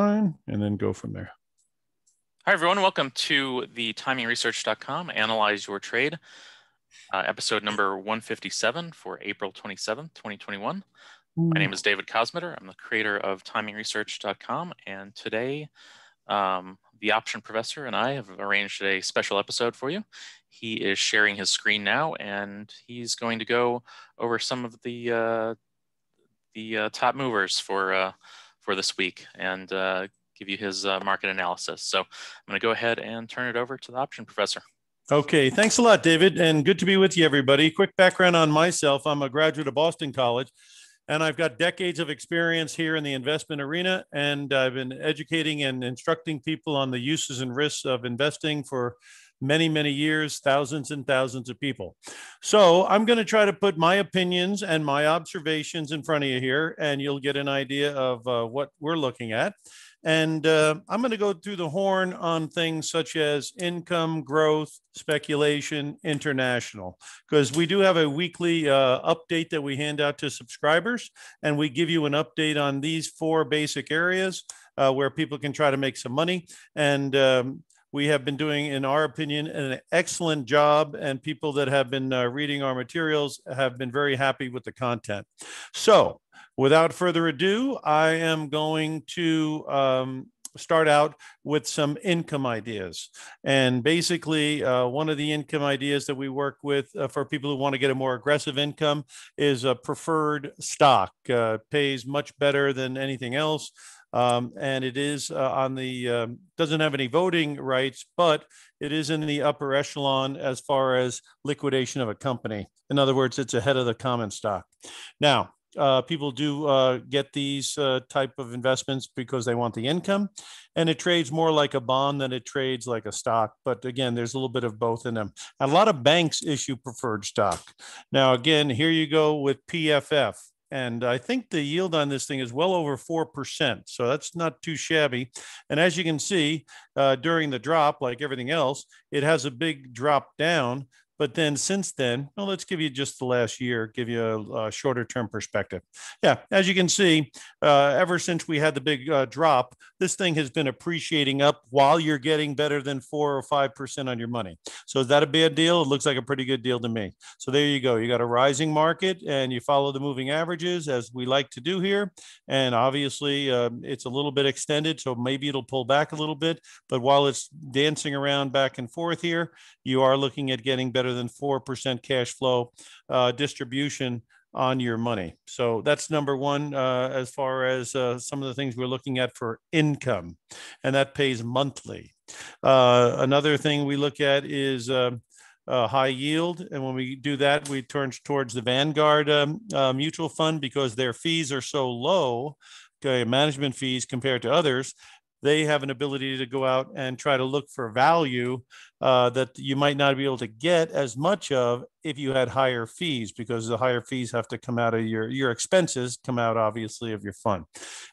and then go from there. Hi, everyone. Welcome to the timingresearch.com Analyze Your Trade, uh, episode number 157 for April 27th, 2021. My name is David Kosmeter. I'm the creator of timingresearch.com. And today, um, the option professor and I have arranged a special episode for you. He is sharing his screen now, and he's going to go over some of the uh, the uh, top movers for uh, for this week and uh, give you his uh, market analysis. So I'm going to go ahead and turn it over to the option professor. Okay, thanks a lot, David, and good to be with you, everybody. Quick background on myself I'm a graduate of Boston College, and I've got decades of experience here in the investment arena, and I've been educating and instructing people on the uses and risks of investing for many, many years, thousands and thousands of people. So I'm going to try to put my opinions and my observations in front of you here, and you'll get an idea of uh, what we're looking at. And uh, I'm going to go through the horn on things such as income, growth, speculation, international, because we do have a weekly uh, update that we hand out to subscribers, and we give you an update on these four basic areas uh, where people can try to make some money. And um, we have been doing, in our opinion, an excellent job, and people that have been uh, reading our materials have been very happy with the content. So, without further ado, I am going to um, start out with some income ideas. And basically, uh, one of the income ideas that we work with uh, for people who want to get a more aggressive income is a preferred stock. Uh, pays much better than anything else. Um, and it is uh, on the um, doesn't have any voting rights, but it is in the upper echelon as far as liquidation of a company. In other words, it's ahead of the common stock. Now, uh, people do uh, get these uh, type of investments because they want the income and it trades more like a bond than it trades like a stock but again there's a little bit of both in them a lot of banks issue preferred stock now again here you go with pff and I think the yield on this thing is well over 4%. So that's not too shabby. And as you can see, uh, during the drop, like everything else, it has a big drop down. But then since then, well, let's give you just the last year, give you a, a shorter term perspective. Yeah, as you can see, uh, ever since we had the big uh, drop, this thing has been appreciating up while you're getting better than four or 5% on your money. So is that a bad deal? It looks like a pretty good deal to me. So there you go. You got a rising market and you follow the moving averages as we like to do here. And obviously, uh, it's a little bit extended. So maybe it'll pull back a little bit. But while it's dancing around back and forth here, you are looking at getting better than 4% cash flow uh, distribution on your money. So that's number one uh, as far as uh, some of the things we're looking at for income, and that pays monthly. Uh, another thing we look at is um, high yield, and when we do that, we turn towards the Vanguard um, uh, mutual fund because their fees are so low. Okay, management fees compared to others they have an ability to go out and try to look for value uh, that you might not be able to get as much of if you had higher fees because the higher fees have to come out of your your expenses come out obviously of your fund.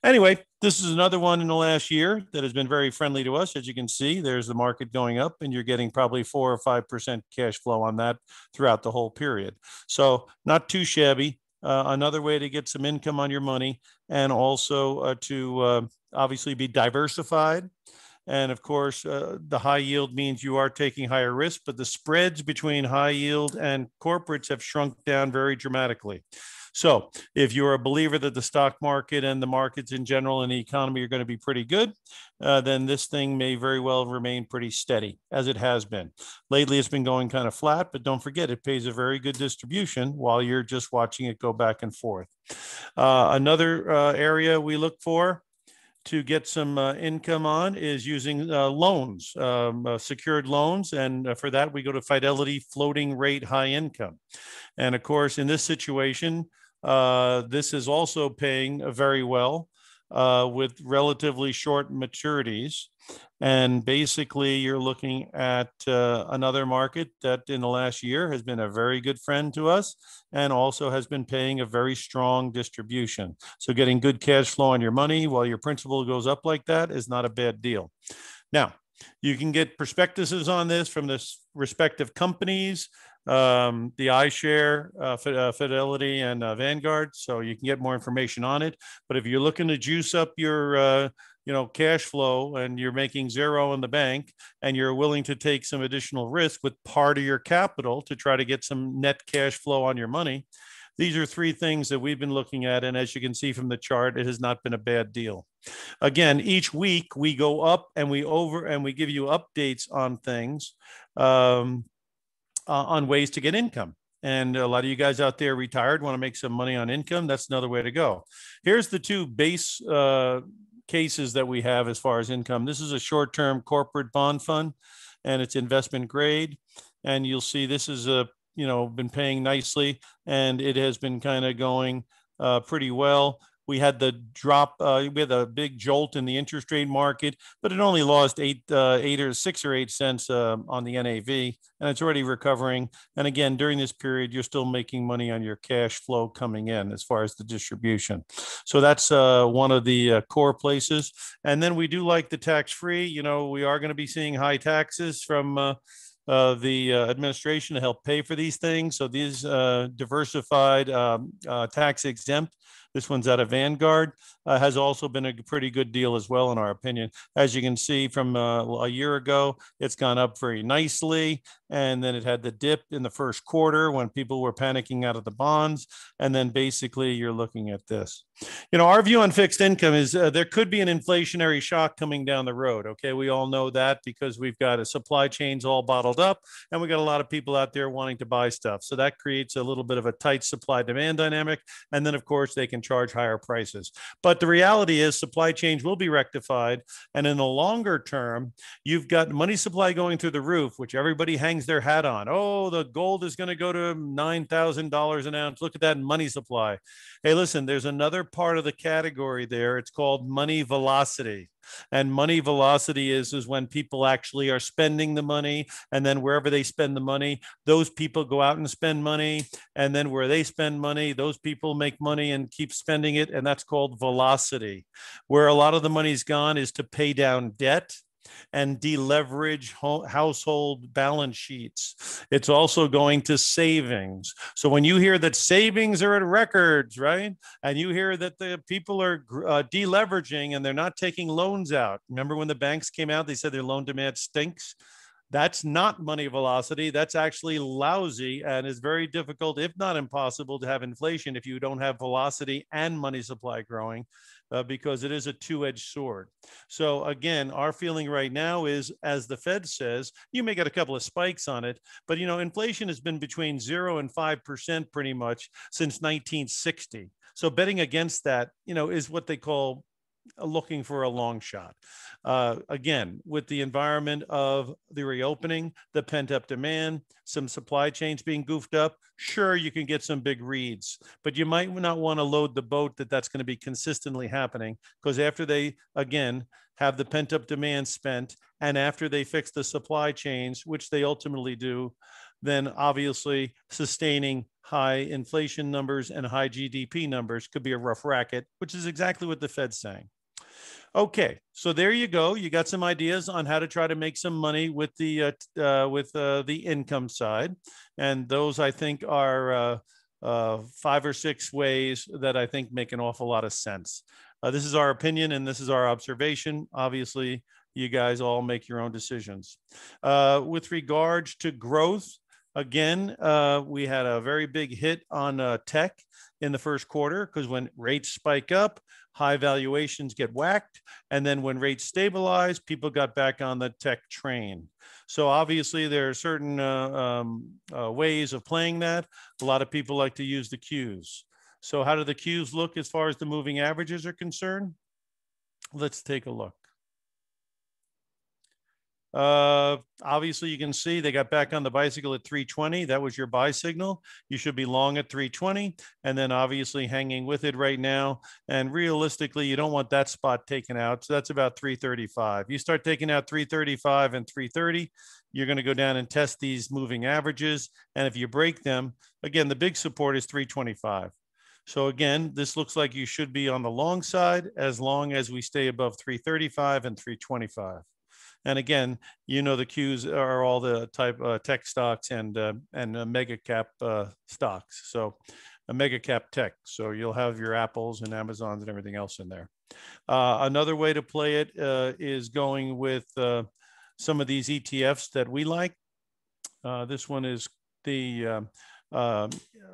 Anyway this is another one in the last year that has been very friendly to us. As you can see there's the market going up and you're getting probably four or five percent cash flow on that throughout the whole period. So not too shabby uh, another way to get some income on your money and also uh, to uh, obviously be diversified. And of course, uh, the high yield means you are taking higher risk, but the spreads between high yield and corporates have shrunk down very dramatically. So, if you're a believer that the stock market and the markets in general and the economy are going to be pretty good, uh, then this thing may very well remain pretty steady as it has been. Lately, it's been going kind of flat, but don't forget it pays a very good distribution while you're just watching it go back and forth. Uh, another uh, area we look for to get some uh, income on is using uh, loans, um, uh, secured loans. And uh, for that, we go to Fidelity Floating Rate High Income. And of course, in this situation, uh, this is also paying very well uh, with relatively short maturities. And basically, you're looking at uh, another market that in the last year has been a very good friend to us and also has been paying a very strong distribution. So, getting good cash flow on your money while your principal goes up like that is not a bad deal. Now, you can get prospectuses on this from the respective companies um, the iShare, uh, uh, Fidelity, and uh, Vanguard. So you can get more information on it. But if you're looking to juice up your uh, you know, cash flow and you're making zero in the bank and you're willing to take some additional risk with part of your capital to try to get some net cash flow on your money. These are three things that we've been looking at. And as you can see from the chart, it has not been a bad deal. Again, each week we go up and we over and we give you updates on things, um, uh, on ways to get income. And a lot of you guys out there retired want to make some money on income. That's another way to go. Here's the two base uh, cases that we have as far as income. This is a short term corporate bond fund and it's investment grade. And you'll see this is a you know been paying nicely and it has been kind of going uh, pretty well we had the drop uh, we had a big jolt in the interest rate market but it only lost eight uh, eight or six or eight cents uh, on the nav and it's already recovering. And again during this period you're still making money on your cash flow coming in as far as the distribution. So that's uh, one of the uh, core places. And then we do like the tax free you know we are going to be seeing high taxes from uh, uh, the uh, administration to help pay for these things. So these uh, diversified um, tax exempt this one's out of Vanguard, uh, has also been a pretty good deal as well, in our opinion. As you can see from uh, a year ago, it's gone up very nicely. And then it had the dip in the first quarter when people were panicking out of the bonds. And then basically you're looking at this. You know, our view on fixed income is uh, there could be an inflationary shock coming down the road. Okay. We all know that because we've got a supply chains all bottled up and we got a lot of people out there wanting to buy stuff. So that creates a little bit of a tight supply demand dynamic. And then, of course, they can charge higher prices. But the reality is supply chains will be rectified. And in the longer term, you've got money supply going through the roof, which everybody hangs their hat on. Oh, the gold is going to go to $9,000 an ounce. Look at that money supply. Hey, listen, there's another part of the category there. It's called money velocity and money velocity is is when people actually are spending the money and then wherever they spend the money those people go out and spend money. And then where they spend money those people make money and keep spending it and that's called velocity where a lot of the money's gone is to pay down debt and deleverage household balance sheets. It's also going to savings. So when you hear that savings are at records, right? And you hear that the people are uh, deleveraging and they're not taking loans out. Remember when the banks came out, they said their loan demand stinks? That's not money velocity. That's actually lousy and is very difficult, if not impossible, to have inflation if you don't have velocity and money supply growing uh, because it is a two-edged sword. So again, our feeling right now is, as the Fed says, you may get a couple of spikes on it, but you know, inflation has been between zero and five percent pretty much since 1960. So betting against that, you know, is what they call looking for a long shot. Uh, again, with the environment of the reopening, the pent up demand, some supply chains being goofed up, sure, you can get some big reads, but you might not want to load the boat that that's going to be consistently happening because after they, again, have the pent up demand spent and after they fix the supply chains, which they ultimately do, then obviously sustaining high inflation numbers and high GDP numbers could be a rough racket, which is exactly what the Fed's saying. Okay, so there you go. You got some ideas on how to try to make some money with the uh, uh, with uh, the income side, and those I think are uh, uh, five or six ways that I think make an awful lot of sense. Uh, this is our opinion and this is our observation. Obviously, you guys all make your own decisions. with regards to growth, again, we had a very big hit on tech in the first quarter because when rates spike up, high valuations get whacked. And then when rates stabilize, people got back on the tech train. So obviously there are certain uh, um, uh, ways of playing that. A lot of people like to use the Qs. So how do the Qs look as far as the moving averages are concerned? Let's take a look. Uh, obviously, you can see they got back on the bicycle at 320. That was your buy signal. You should be long at 320, and then obviously hanging with it right now. And realistically, you don't want that spot taken out. So that's about 335. You start taking out 335 and 330, you're going to go down and test these moving averages. And if you break them, again, the big support is 325. So again, this looks like you should be on the long side as long as we stay above 335 and 325. And again, you know the Qs are all the type uh, tech stocks and uh, and uh, mega cap uh, stocks. So a mega cap tech. So you'll have your Apples and Amazons and everything else in there. Uh, another way to play it uh, is going with uh, some of these ETFs that we like. Uh, this one is the uh,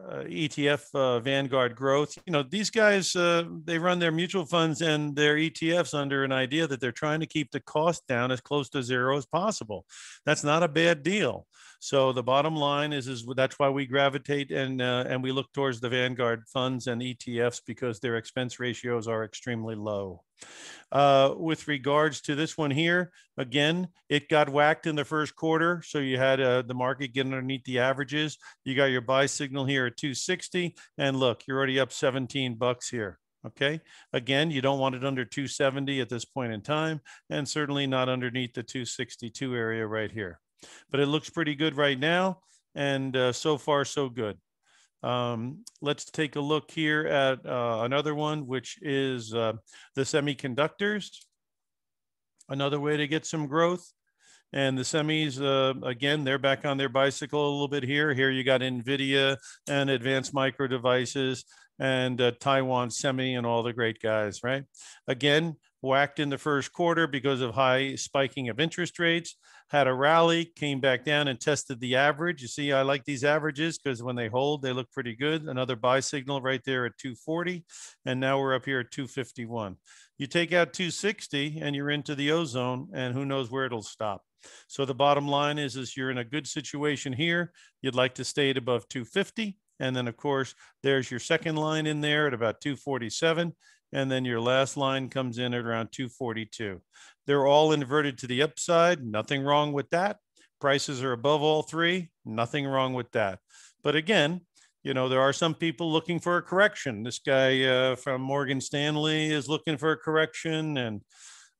ETF uh, Vanguard Growth. You know, these guys, uh, they run their mutual funds and their ETFs under an idea that they're trying to keep the cost down as close to zero as possible. That's not a bad deal. So the bottom line is, is that's why we gravitate and uh, and we look towards the Vanguard funds and ETFs because their expense ratios are extremely low. Uh, with regards to this one here, again, it got whacked in the first quarter. So you had uh, the market get underneath the averages. You got your buy signal here at 260. And look, you're already up 17 bucks here. Okay. Again, you don't want it under 270 at this point in time, and certainly not underneath the 262 area right here but it looks pretty good right now. And uh, so far, so good. Um, let's take a look here at uh, another one, which is uh, the semiconductors. Another way to get some growth. And the semis, uh, again, they're back on their bicycle a little bit here. Here you got NVIDIA and Advanced Micro Devices and uh, Taiwan Semi and all the great guys, right? Again, whacked in the first quarter because of high spiking of interest rates, had a rally, came back down and tested the average. You see, I like these averages because when they hold, they look pretty good. Another buy signal right there at 240. And now we're up here at 251. You take out 260 and you're into the ozone and who knows where it'll stop. So the bottom line is, is you're in a good situation here. You'd like to stay at above 250. And then of course, there's your second line in there at about 247 and then your last line comes in at around 242. They're all inverted to the upside, nothing wrong with that. Prices are above all three, nothing wrong with that. But again, you know, there are some people looking for a correction. This guy uh, from Morgan Stanley is looking for a correction and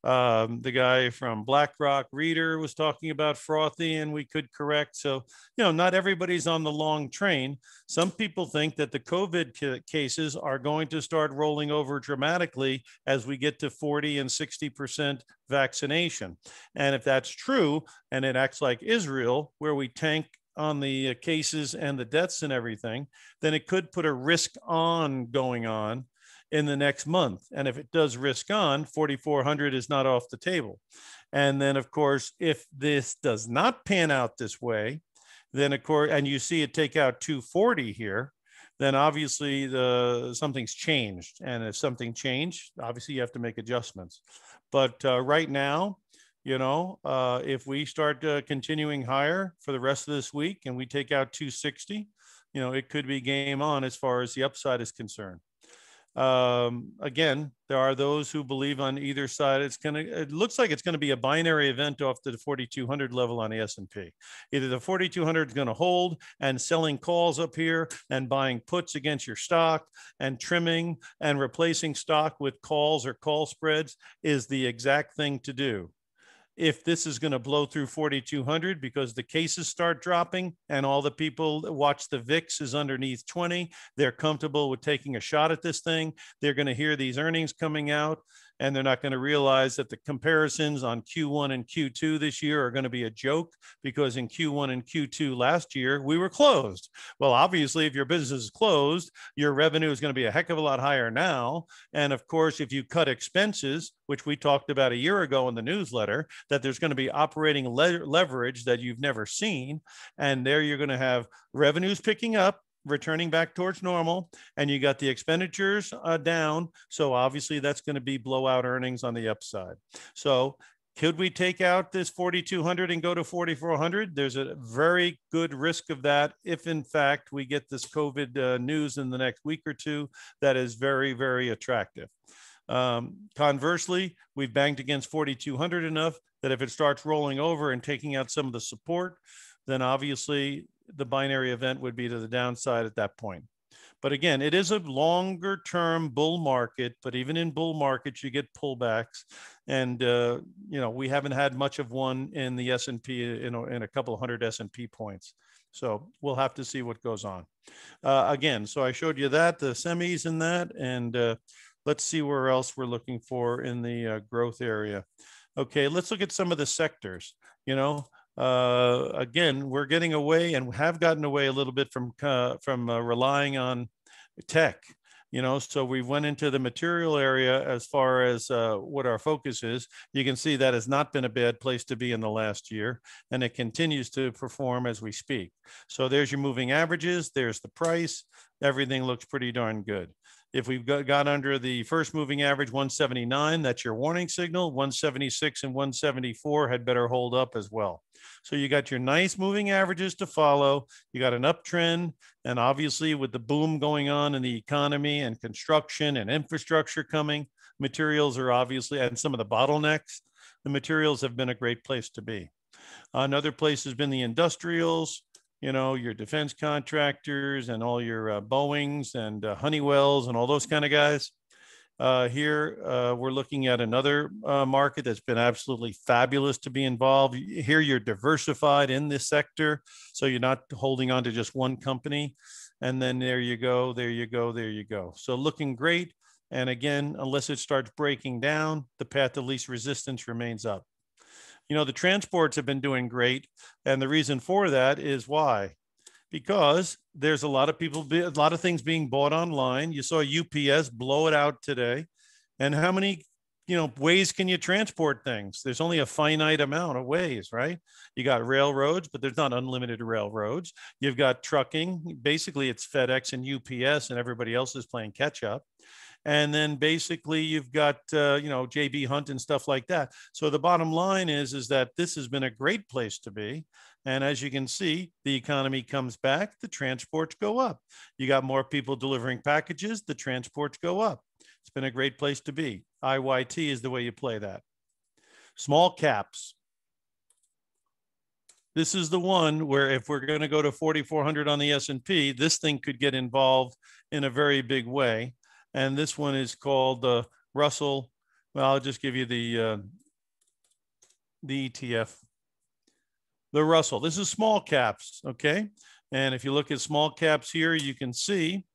um, the guy from BlackRock Rieder was talking about frothy and we could correct. So, you know, not everybody's on the long train. Some people think that the COVID cases are going to start rolling over dramatically as we get to 40 and 60% vaccination. And if that's true, and it acts like Israel, where we tank on the uh, cases and the deaths and everything, then it could put a risk on going on in the next month. And if it does risk on, 4,400 is not off the table. And then, of course, if this does not pan out this way, then of course, and you see it take out 240 here, then obviously the something's changed. And if something changed, obviously you have to make adjustments. But uh, right now, you know, uh, if we start uh, continuing higher for the rest of this week and we take out 260, you know, it could be game on as far as the upside is concerned um, again, there are those who believe on either side. It's going to, it looks like it's going to be a binary event off the 4,200 level on the S&P. Either the 4,200 is going to hold and selling calls up here and buying puts against your stock and trimming and replacing stock with calls or call spreads is the exact thing to do if this is going to blow through 4,200 because the cases start dropping and all the people that watch the VIX is underneath 20. They're comfortable with taking a shot at this thing. They're going to hear these earnings coming out and they're not going to realize that the comparisons on Q1 and Q2 this year are going to be a joke because in Q1 and Q2 last year, we were closed. Well, obviously, if your business is closed, your revenue is going to be a heck of a lot higher now. And of course, if you cut expenses, which we talked about a year ago in the newsletter, that there's going to be operating le- leverage that you've never seen. And there you're going to have revenues picking up returning back towards normal and you got the expenditures uh, down so obviously that's going to be blowout earnings on the upside. So could we take out this 4200 and go to 4400 there's a very good risk of that if in fact we get this covid uh, news in the next week or two that is very very attractive. Um, conversely we've banged against 4200 enough that if it starts rolling over and taking out some of the support then obviously the binary event would be to the downside at that point. But again, it is a longer term bull market, but even in bull markets, you get pullbacks. And, uh, you know, we haven't had much of one in the S&P, you know, in a couple hundred S&P points. So we'll have to see what goes on. Uh, again, so I showed you that, the semis in that, and uh, let's see where else we're looking for in the uh, growth area. Okay, let's look at some of the sectors. You know, uh, again, we're getting away and have gotten away a little bit from uh, from uh, relying on tech. you know so we went into the material area as far as uh, what our focus is you can see that has not been a bad place to be in the last year and it continues to perform as we speak so there's your moving averages there's the price everything looks pretty darn good if we've got, got under the first moving average 179 that's your warning signal 176 and 174 had better hold up as well so you got your nice moving averages to follow. You got an uptrend. And obviously, with the boom going on in the economy and construction and infrastructure coming, materials are obviously, and some of the bottlenecks, the materials have been a great place to be. Another place has been the industrials, you know, your defense contractors and all your uh, Boeings and uh, Honeywells and all those kind of guys. Uh, here, uh, we're looking at another uh, market that's been absolutely fabulous to be involved. Here, you're diversified in this sector, so you're not holding on to just one company. And then there you go, there you go, there you go. So looking great. And again, unless it starts breaking down, the path of least resistance remains up. You know, the transports have been doing great. And the reason for that is why? because there's a lot of people, a lot of things being bought online. You saw UPS blow it out today. And how many, you know, ways can you transport things? There's only a finite amount of ways, right? You got railroads, but there's not unlimited railroads. You've got trucking. Basically, it's FedEx and UPS, and everybody else is playing catch up and then basically you've got uh, you know JB Hunt and stuff like that. So the bottom line is is that this has been a great place to be. And as you can see, the economy comes back, the transports go up. You got more people delivering packages, the transports go up. It's been a great place to be. IYT is the way you play that. Small caps. This is the one where if we're going to go to 4400 on the S&P, this thing could get involved in a very big way. And this one is called the Russell. Well, I'll just give you the uh, the ETF the Russell. This is small caps, okay? And if you look at small caps here, you can see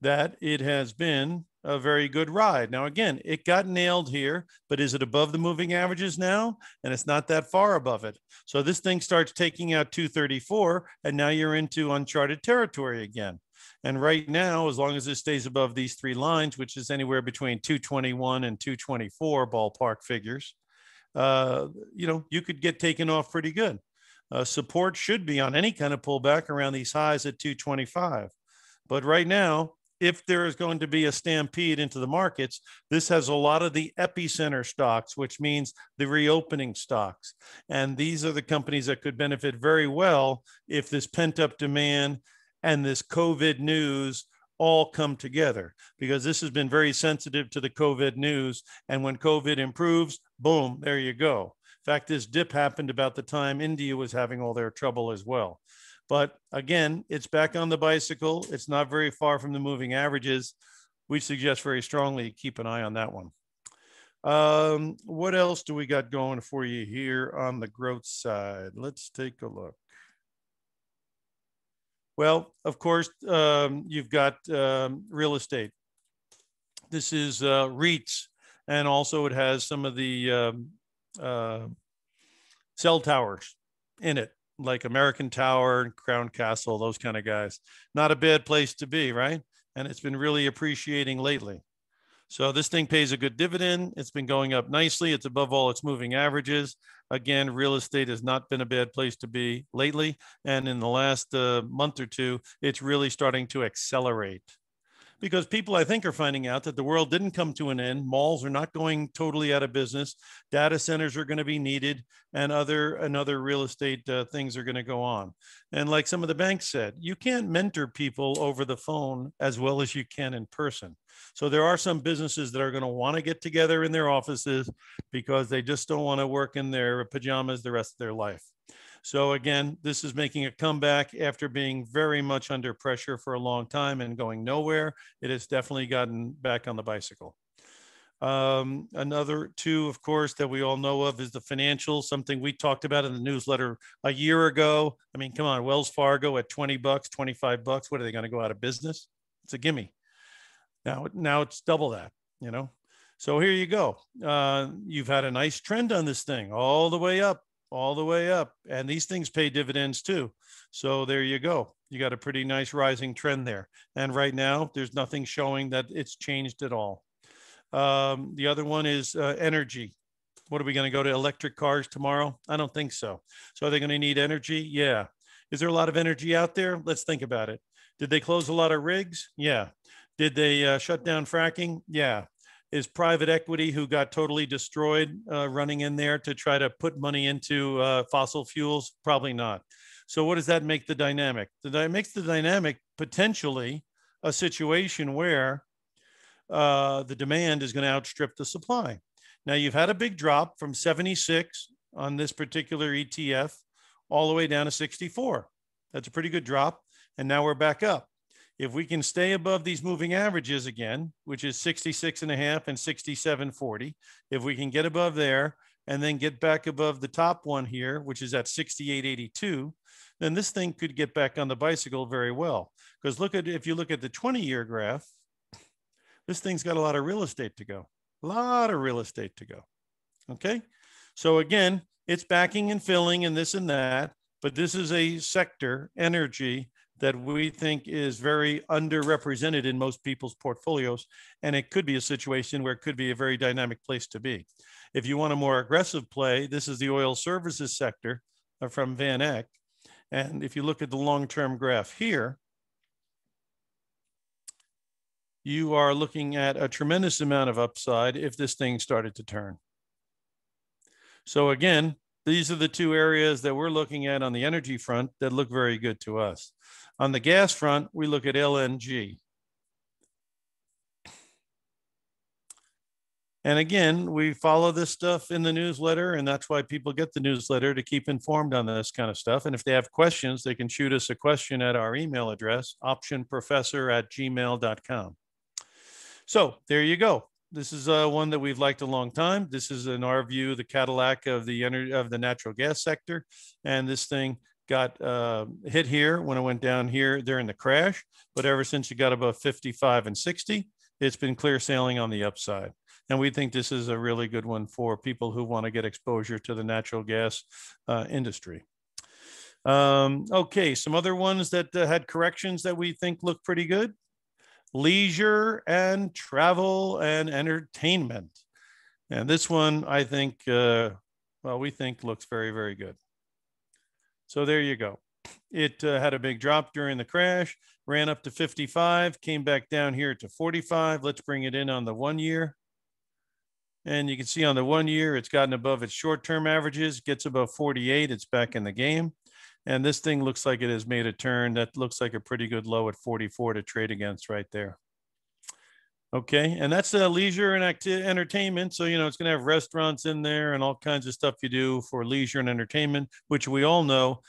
that it has been a very good ride. Now, again, it got nailed here, but is it above the moving averages now? And it's not that far above it. So this thing starts taking out 234, and now you're into uncharted territory again. And right now, as long as it stays above these three lines, which is anywhere between 221 and 224 ballpark figures, uh, you know, you could get taken off pretty good uh, support should be on any kind of pullback around these highs at 225. But right now, if there is going to be a stampede into the markets, this has a lot of the epicenter stocks, which means the reopening stocks. And these are the companies that could benefit very well if this pent up demand and this COVID news all come together because this has been very sensitive to the COVID news. And when COVID improves, boom, there you go In fact, this dip happened about the time India was having all their trouble as well. But again, it's back on the bicycle. It's not very far from the moving averages. We suggest very strongly keep an eye on that one. Um, what else do we got going for you here on the growth side? Let's take a look. Well, of course, um, you've got um, real estate. This is uh, REITs, and also it has some of the um, uh, cell towers in it, like American Tower and Crown Castle, those kind of guys. Not a bad place to be, right? And it's been really appreciating lately. So this thing pays a good dividend. It's been going up nicely. It's above all its moving averages. Again, real estate has not been a bad place to be lately. And in the last uh, month or two, it's really starting to accelerate because people, I think, are finding out that the world didn't come to an end. Malls are not going totally out of business. Data centers are going to be needed, and other and other real estate uh, things are going to go on. And like some of the banks said, you can't mentor people over the phone as well as you can in person. So there are some businesses that are going to want to get together in their offices because they just don't want to work in their pajamas the rest of their life. So again, this is making a comeback after being very much under pressure for a long time and going nowhere. It has definitely gotten back on the bicycle. Um, another two, of course, that we all know of is the financials, something we talked about in the newsletter a year ago. I mean, come on, Wells Fargo at 20 bucks, 25 bucks. What are they going to go out of business? It's a gimme. Now, now it's double that, you know? So here you go. Uh, you've had a nice trend on this thing all the way up all the way up. And these things pay dividends too. So there you go. You got a pretty nice rising trend there. And right now, there's nothing showing that it's changed at all. Um, the other one is uh, energy. What are we going to go to electric cars tomorrow? I don't think so. So are they going to need energy? Yeah. Is there a lot of energy out there? Let's think about it. Did they close a lot of rigs? Yeah. Did they uh, shut down fracking? Yeah. Is private equity who got totally destroyed uh, running in there to try to put money into uh, fossil fuels? Probably not. So what does that make the dynamic? That makes the dynamic potentially a situation where uh, the demand is going to outstrip the supply. Now you've had a big drop from 76 on this particular ETF all the way down to 64. That's a pretty good drop. And now we're back up. If we can stay above these moving averages again, which is 66 and a half and 67.40, if we can get above there and then get back above the top one here, which is at 68.82, then this thing could get back on the bicycle very well. Because look at, if you look at the 20 year graph, this thing's got a lot of real estate to go, a lot of real estate to go. Okay. So again, it's backing and filling and this and that, but this is a sector, energy, that we think is very underrepresented in most people's portfolios. And it could be a situation where it could be a very dynamic place to be. If you want a more aggressive play, this is the oil services sector uh, from Van Eck. And if you look at the long-term graph here, you are looking at a tremendous amount of upside if this thing started to turn. So again, these are the two areas that we're looking at on the energy front that look very good to us. On the gas front, we look at LNG. And again, we follow this stuff in the newsletter, and that's why people get the newsletter to keep informed on this kind of stuff. And if they have questions, they can shoot us a question at our email address, optionprofessor at gmail.com. So there you go. This is uh, one that we've liked a long time. This is, in our view, the Cadillac of the energy of the natural gas sector, and this thing got uh, hit here when it went down here during the crash. But ever since it got above 55 and 60, it's been clear sailing on the upside. And we think this is a really good one for people who want to get exposure to the natural gas uh, industry. Um, okay, some other ones that uh, had corrections that we think look pretty good leisure and travel and entertainment. And this one, I think, uh, well, we think looks very, very good. So there you go. It uh, had a big drop during the crash, ran up to 55, came back down here to 45. Let's bring it in on the one year. And you can see on the one year, it's gotten above its short-term averages, gets above 48, it's back in the game. And this thing looks like it has made a turn. That looks like a pretty good low at 44 to trade against right there. Okay, and that's uh, leisure and acti- entertainment. So, you know, it's going to have restaurants in there and all kinds of stuff you do for leisure and entertainment, which we all know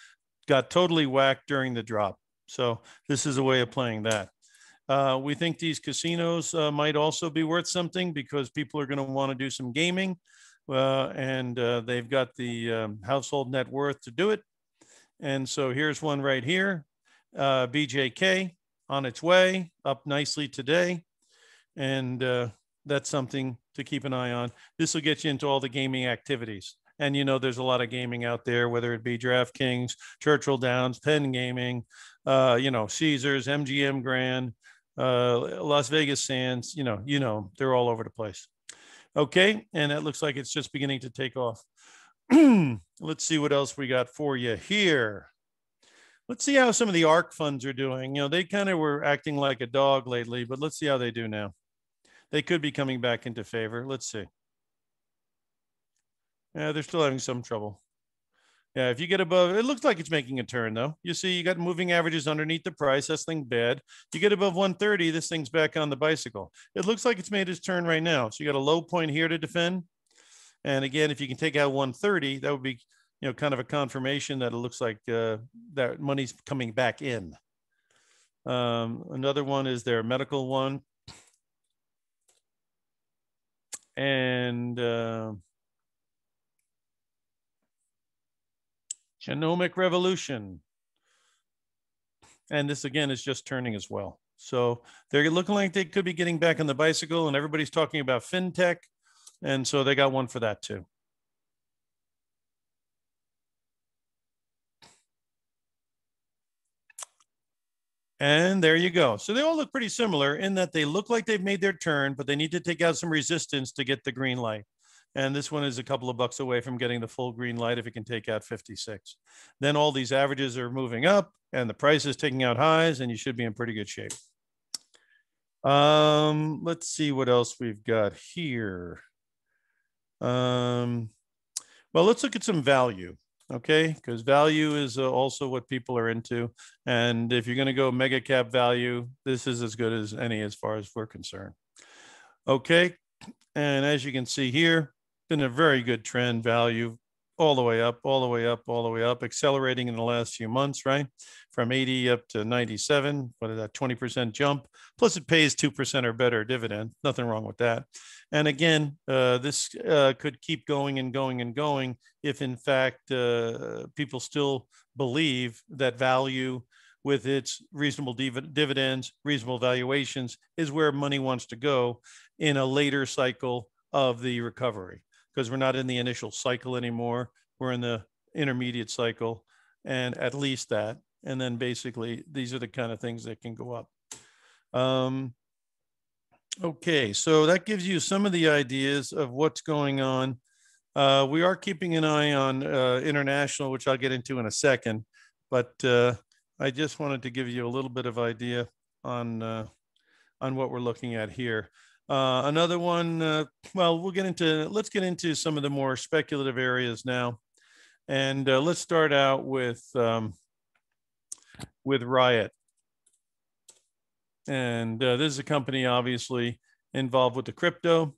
got totally whacked during the drop. So, this is a way of playing that. Uh, we think these casinos uh, might also be worth something because people are going to want to do some gaming. Uh, and uh, they've got the um, household net worth to do it. And so here's one right here, uh, BJK on its way up nicely today. And uh, that's something to keep an eye on. This will get you into all the gaming activities. And you know, there's a lot of gaming out there, whether it be DraftKings, Churchill Downs, Penn Gaming, uh, you know, Caesars, MGM Grand, uh, Las Vegas Sands, you know, you know, they're all over the place. Okay, and it looks like it's just beginning to take off. let's see what else we got for you here. Let's see how some of the ARK funds are doing. You know, they kind of were acting like a dog lately, but let's see how they do now. They could be coming back into favor. Let's see. Yeah, they're still having some trouble. Yeah, if you get above, it looks like it's making a turn though. You see, you got moving averages underneath the price. That's thing bad. You get above 130, this thing's back on the bicycle. It looks like it's made its turn right now. So you got a low point here to defend. And again, if you can take out 130, that would be, you know, kind of a confirmation that it looks like uh, that money's coming back in. Um, another one is their medical one. And uh, genomic revolution. And this again is just turning as well. So they're looking like they could be getting back on the bicycle, and everybody's talking about fintech. And so they got one for that too. And there you go. So they all look pretty similar in that they look like they've made their turn, but they need to take out some resistance to get the green light. And this one is a couple of bucks away from getting the full green light if it can take out 56. Then all these averages are moving up and the price is taking out highs and you should be in pretty good shape. Um, let's see what else we've got here. Um, well, let's look at some value okay? Because value is uh, also what people are into. And if you're going to go mega cap value this is as good as any as far as we're concerned. Okay and as you can see here been a very good trend value all the way up all the way up all the way up accelerating in the last few months right? From 80 up to 97 what is that 20% jump? Plus it pays 2% or better dividend nothing wrong with that. And again, uh, this uh, could keep going and going and going if, in fact, uh, people still believe that value with its reasonable div- dividends, reasonable valuations is where money wants to go in a later cycle of the recovery. Because we're not in the initial cycle anymore, we're in the intermediate cycle, and at least that. And then basically, these are the kind of things that can go up. Um, Okay, so that gives you some of the ideas of what's going on. Uh, we are keeping an eye on uh, international, which I'll get into in a second, but uh, I just wanted to give you a little bit of idea on uh, on what we're looking at here. Uh, another one, uh, well, we'll get into let's get into some of the more speculative areas now, and let's start out with um, with Riot. And uh, this is a company obviously involved with the crypto.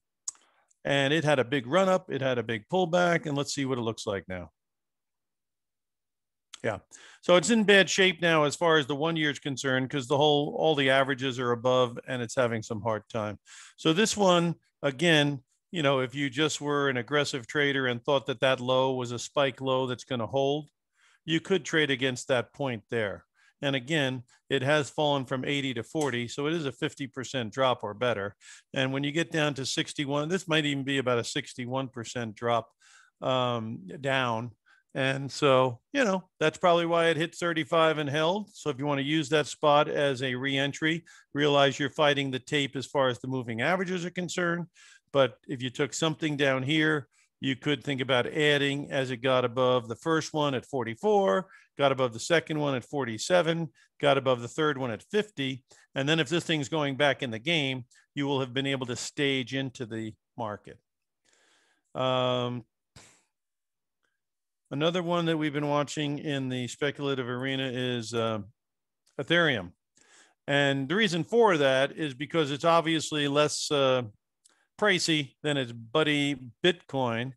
And it had a big run up, it had a big pullback. And let's see what it looks like now. Yeah. So it's in bad shape now as far as the one year is concerned because the whole, all the averages are above and it's having some hard time. So this one, again, you know, if you just were an aggressive trader and thought that that low was a spike low that's going to hold, you could trade against that point there. And again, it has fallen from 80 to 40. So it is a 50% drop or better. And when you get down to 61, this might even be about a 61% drop um, down. And so, you know, that's probably why it hit 35 and held. So if you want to use that spot as a reentry, realize you're fighting the tape as far as the moving averages are concerned. But if you took something down here, you could think about adding as it got above the first one at 44, got above the second one at 47, got above the third one at 50. And then if this thing's going back in the game, you will have been able to stage into the market. Um, another one that we've been watching in the speculative arena is uh, Ethereum. And the reason for that is because it's obviously less uh, pricey than its buddy Bitcoin.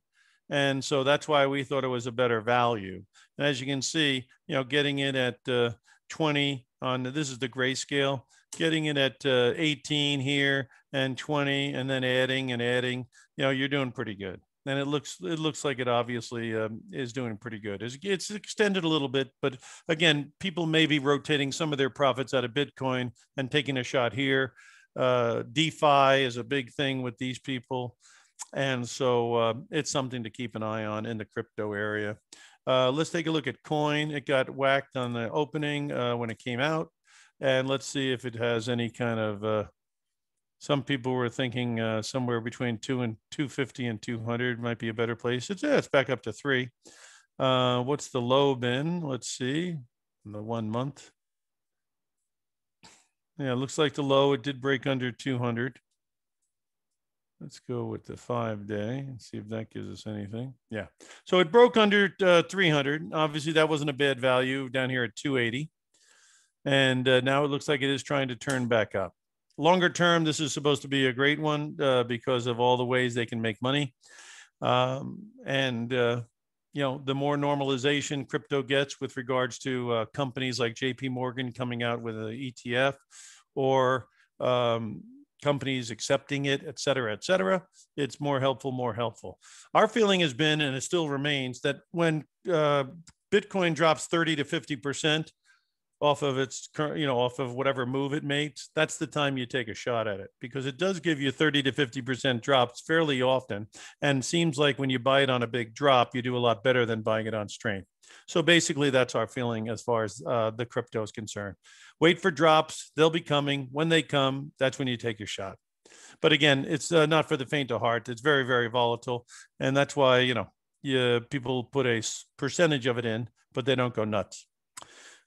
And so that's why we thought it was a better value. And as you can see, you know, getting it at uh, 20 on this is the grayscale, getting it at uh, 18 here and 20, and then adding and adding, you know, you're doing pretty good. And it looks it looks like it obviously um, is doing pretty good. It's, it's extended a little bit, but again, people may be rotating some of their profits out of Bitcoin and taking a shot here. Uh, DeFi is a big thing with these people. And so uh, it's something to keep an eye on in the crypto area. Uh, let's take a look at coin. It got whacked on the opening uh, when it came out. And let's see if it has any kind of, uh, some people were thinking uh, somewhere between two and 250 and 200 might be a better place. It's, yeah, it's back up to three. Uh, what's the low been? Let's see, the one month. Yeah, looks like the low, it did break under 200. Let's go with the five day and see if that gives us anything. Yeah. So it broke under uh, 300. Obviously, that wasn't a bad value down here at 280. And uh, now it looks like it is trying to turn back up. Longer term, this is supposed to be a great one uh, because of all the ways they can make money. Um, and, uh, you know, the more normalization crypto gets with regards to uh, companies like JP Morgan coming out with an ETF or um, companies accepting it, et cetera, et cetera. It's more helpful, more helpful. Our feeling has been, and it still remains, that when uh, Bitcoin drops 30 to 50%, off of its current, you know, off of whatever move it makes, that's the time you take a shot at it because it does give you 30 to 50% drops fairly often. And seems like when you buy it on a big drop, you do a lot better than buying it on strength. So basically, that's our feeling as far as uh, the crypto is concerned. Wait for drops, they'll be coming. When they come, that's when you take your shot. But again, it's uh, not for the faint of heart. It's very, very volatile. And that's why, you know, you, people put a percentage of it in, but they don't go nuts.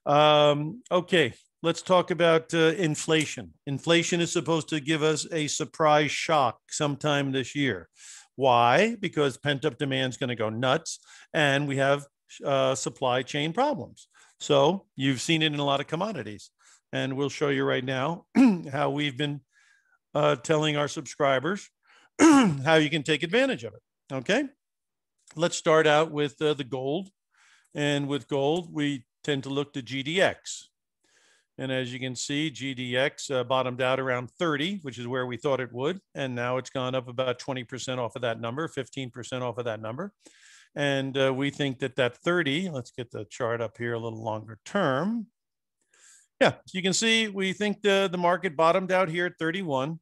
Um, okay, let's talk about uh, inflation. Inflation is supposed to give us a surprise shock sometime this year. Why? Because pent up demand is going to go nuts and we have uh, supply chain problems. So you've seen it in a lot of commodities. And we'll show you right now how we've been uh, telling our subscribers how you can take advantage of it. Okay. Let's start out with uh, the gold. And with gold, we tend to look to GDX. And as you can see, GDX uh, bottomed out around 30, which is where we thought it would. And now it's gone up about 20% off of that number, 15% off of that number. And uh, we think that that 30, let's get the chart up here a little longer term. Yeah, you can see we think the, the market bottomed out here at 31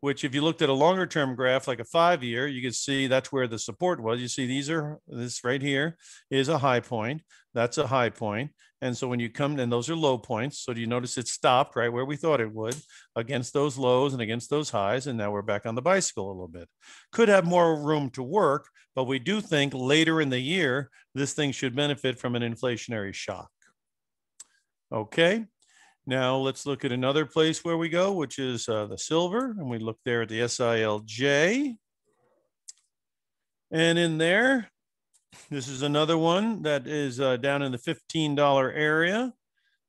which if you looked at a longer term graph, like a five year, you could see that's where the support was. You see, these are this right here is a high point. That's a high point. And so when you come and those are low points. So do you notice it stopped right where we thought it would against those lows and against those highs. And now we're back on the bicycle a little bit. Could have more room to work, but we do think later in the year, this thing should benefit from an inflationary shock. Okay. Now let's look at another place where we go, which is uh, the silver. And we look there at the SILJ. And in there, this is another one that is uh, down in the $15 area.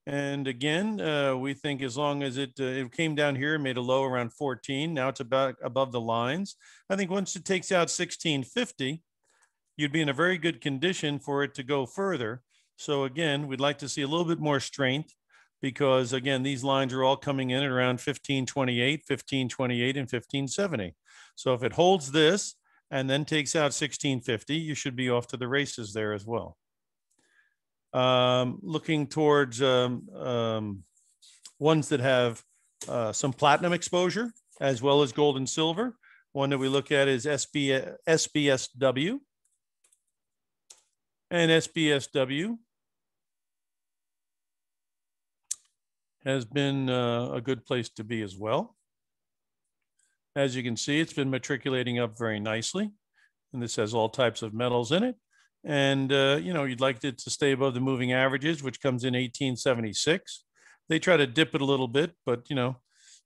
And again, uh, we think as long as it, uh, it came down here made a low around 14, now it's about above the lines. I think once it takes out 1650, you'd be in a very good condition for it to go further. So again, we'd like to see a little bit more strength because again, these lines are all coming in at around 1528, 1528, and 1570. So if it holds this and then takes out 1650, you should be off to the races there as well. Um, looking towards um, um, ones that have uh, some platinum exposure as well as gold and silver. One that we look at is SB, SBSW. And SBSW has been uh, a good place to be as well. As you can see, it's been matriculating up very nicely. And this has all types of metals in it. And, uh, you know, you'd like it to stay above the moving averages, which comes in 1876. They try to dip it a little bit, but, you know,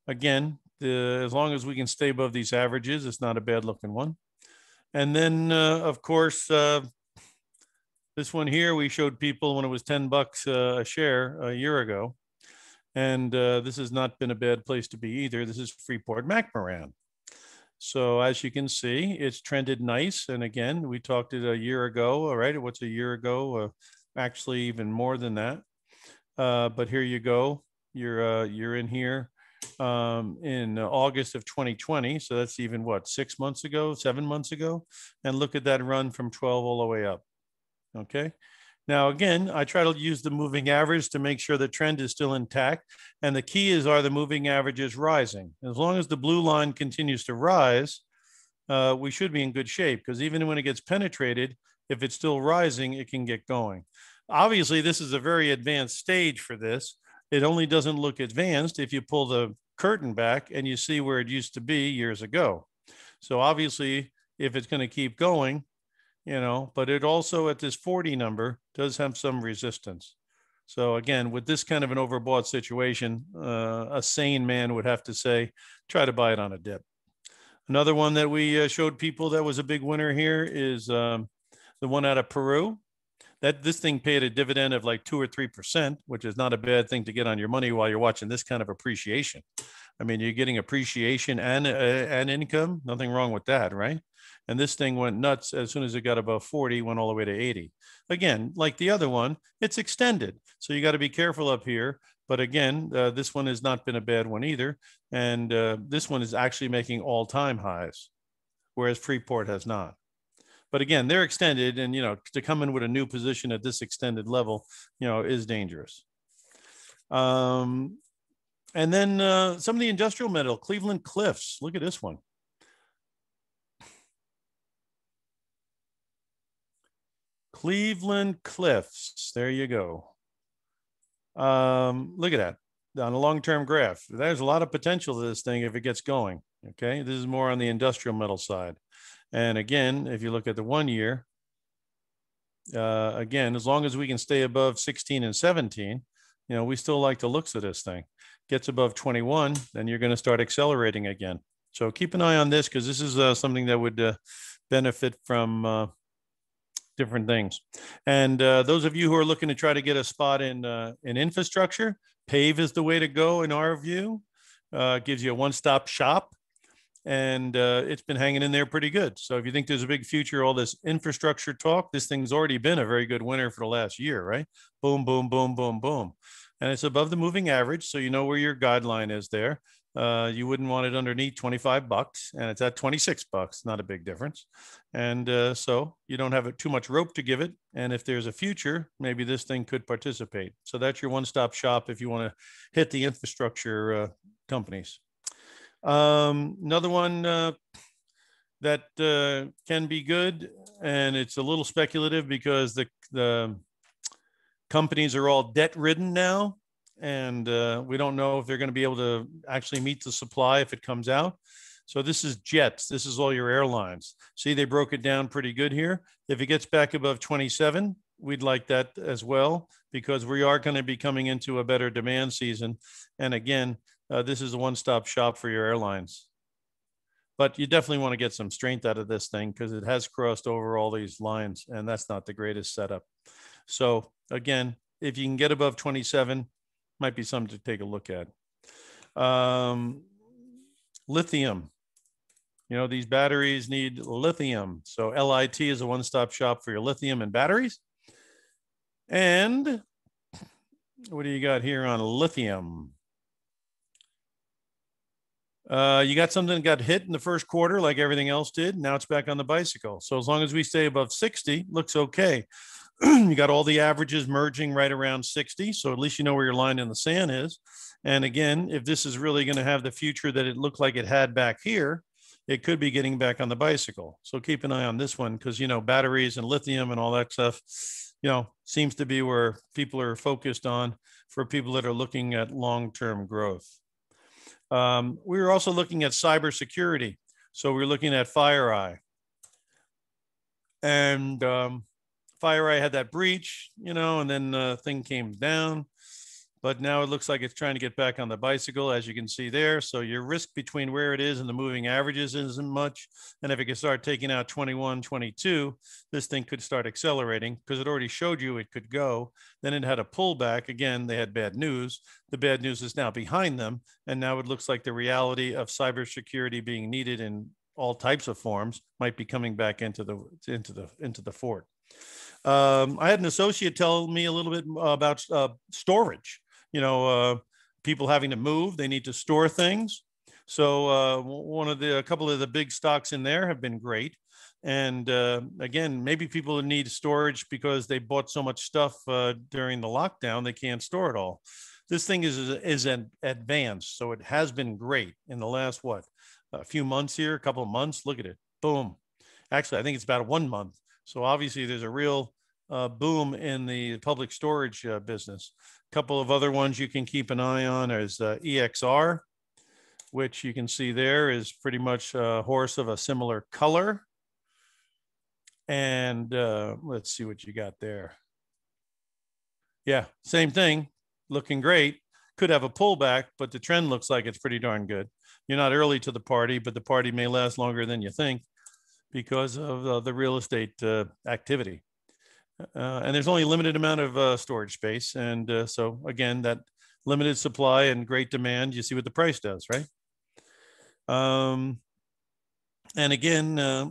again, the, as long as we can stay above these averages, it's not a bad looking one. And then, uh, of course, uh, this one here, we showed people when it was 10 bucks uh, a share a year ago. And uh, this has not been a bad place to be either. This is Freeport McMoRan. So as you can see, it's trended nice. And again, we talked it a year ago, all right? What's a year ago? Uh, actually, even more than that. Uh, but here you go. You're, uh, you're in here um, in August of 2020. So that's even what, six months ago, seven months ago? And look at that run from 12 all the way up. Okay. Now, again, I try to use the moving average to make sure the trend is still intact. And the key is, are the moving averages rising? As long as the blue line continues to rise, uh, we should be in good shape because even when it gets penetrated, if it's still rising, it can get going. Obviously, this is a very advanced stage for this. It only doesn't look advanced if you pull the curtain back and you see where it used to be years ago. So obviously, if it's going to keep going, you know, but it also at this 40 number does have some resistance. So again, with this kind of an overbought situation, uh, a sane man would have to say, try to buy it on a dip. Another one that we uh, showed people that was a big winner here is um, the one out of Peru. That this thing paid a dividend of like two or three percent, which is not a bad thing to get on your money while you're watching this kind of appreciation. I mean, you're getting appreciation and uh, and income. Nothing wrong with that, right? And this thing went nuts as soon as it got above 40, went all the way to 80. Again, like the other one, it's extended. So you got to be careful up here. But again, uh, this one has not been a bad one either. And uh, this one is actually making all time highs, whereas Freeport has not. But again, they're extended. And, you know, to come in with a new position at this extended level, you know, is dangerous. Um, and then uh, some of the industrial metal, Cleveland Cliffs. Look at this one. Cleveland Cliffs. There you go. Um, look at that on a long-term graph. There's a lot of potential to this thing if it gets going. Okay, this is more on the industrial metal side. And again, if you look at the one year, uh, again, as long as we can stay above 16 and 17, you know, we still like the looks of this thing. Gets above 21, then you're going to start accelerating again. So keep an eye on this because this is uh, something that would uh, benefit from uh, different things. And uh, those of you who are looking to try to get a spot in uh, in infrastructure, PAVE is the way to go in our view. Uh, gives you a one-stop shop, and uh, it's been hanging in there pretty good. So if you think there's a big future, all this infrastructure talk, this thing's already been a very good winner for the last year, right? Boom, boom, boom, boom, boom, and it's above the moving average, so you know where your guideline is there uh, you wouldn't want it underneath 25 bucks and it's at 26 bucks not a big difference. And uh, so you don't have too much rope to give it and if there's a future maybe this thing could participate. So that's your one-stop shop if you want to hit the infrastructure uh, companies. Um, another one uh, that uh, can be good and it's a little speculative because the the companies are all debt ridden now and uh, we don't know if they're going to be able to actually meet the supply if it comes out. So this is jets. This is all your airlines. See, they broke it down pretty good here. If it gets back above 27, we'd like that as well because we are going to be coming into a better demand season. And again, uh, this is a one-stop shop for your airlines. But you definitely want to get some strength out of this thing because it has crossed over all these lines, and that's not the greatest setup. So again, if you can get above 27, might be something to take a look at. Um, lithium. You know, these batteries need lithium. So LIT is a one-stop shop for your lithium and batteries. And what do you got here on lithium? Uh, you got something that got hit in the first quarter like everything else did. Now it's back on the bicycle. So as long as we stay above 60, looks okay. you got all the averages merging right around 60. So at least you know where your line in the sand is. And again, if this is really going to have the future that it looked like it had back here, it could be getting back on the bicycle. So keep an eye on this one because, you know, batteries and lithium and all that stuff, you know, seems to be where people are focused on for people that are looking at long term growth. Um, we were also looking at cybersecurity. So we're looking at FireEye. And um, FireEye had that breach, you know, and then the uh, thing came down. But now it looks like it's trying to get back on the bicycle, as you can see there. So your risk between where it is and the moving averages isn't much. And if it can start taking out 21, 22, this thing could start accelerating because it already showed you it could go. Then it had a pullback. Again, they had bad news. The bad news is now behind them. And now it looks like the reality of cybersecurity being needed in all types of forms might be coming back into the into the into the fort. Um, I had an associate tell me a little bit about uh, storage. You know, uh, people having to move, they need to store things. So uh, one of the, a couple of the big stocks in there have been great. And uh, again, maybe people need storage because they bought so much stuff uh, during the lockdown, they can't store it all. This thing is, is an advanced. So it has been great in the last, what, a few months here, a couple of months. Look at it. Boom. Actually, I think it's about one month so obviously there's a real uh, boom in the public storage uh, business. A couple of other ones you can keep an eye on is uh, EXR, which you can see there is pretty much a horse of a similar color. And uh, let's see what you got there. Yeah, same thing, looking great. Could have a pullback, but the trend looks like it's pretty darn good. You're not early to the party, but the party may last longer than you think because of uh, the real estate uh, activity. Uh, and there's only a limited amount of uh, storage space. And uh, so again, that limited supply and great demand, you see what the price does, right? Um, and again, uh,